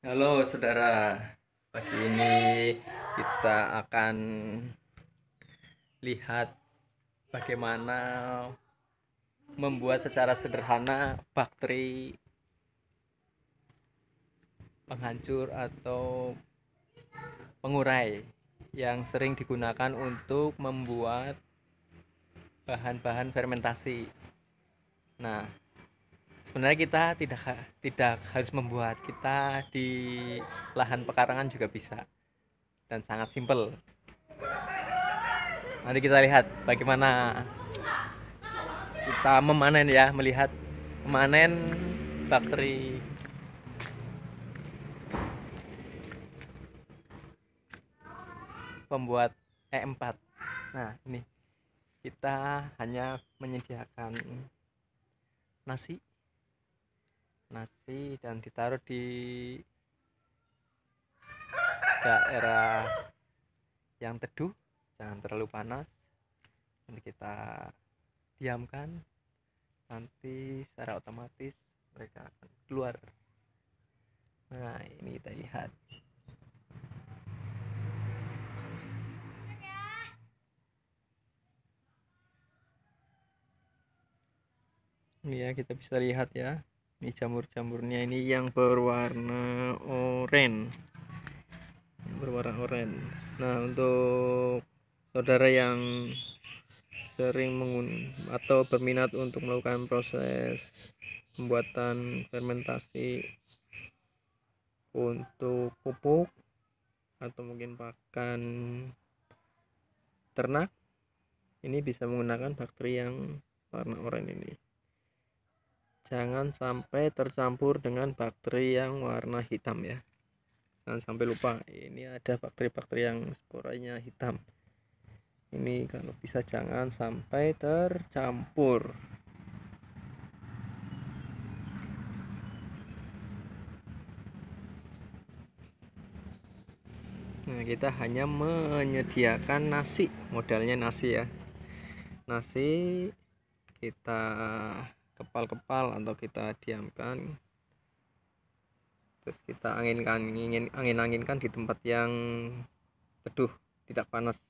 Halo saudara, pagi ini kita akan lihat bagaimana membuat secara sederhana bakteri penghancur atau pengurai yang sering digunakan untuk membuat bahan-bahan fermentasi. Nah, sebenarnya kita tidak tidak harus membuat kita di lahan pekarangan juga bisa. Dan sangat simpel. Nanti kita lihat bagaimana kita memanen ya melihat memanen bakteri. Pembuat E4 nah ini kita hanya menyediakan nasi nasi dan ditaruh di daerah yang teduh. Jangan terlalu panas. Dan kita diamkan. Nanti secara otomatis mereka akan keluar. Nah ini kita lihat. Ini ya kita bisa lihat ya ini jamur-jamurnya ini yang berwarna oranye. Berwarna oranye. Nah untuk saudara yang sering mengun atau berminat untuk melakukan proses pembuatan fermentasi untuk pupuk atau mungkin pakan ternak ini bisa menggunakan bakteri yang warna oranye ini jangan sampai tercampur dengan bakteri yang warna hitam ya. Jangan sampai lupa ini ada bakteri-bakteri yang sporanya hitam. Ini kalau bisa jangan sampai tercampur. Nah, kita hanya menyediakan nasi, modalnya nasi ya. Nasi kita kepal-kepal atau kita diamkan. Terus kita anginkan ingin angin anginkan di tempat yang teduh tidak panas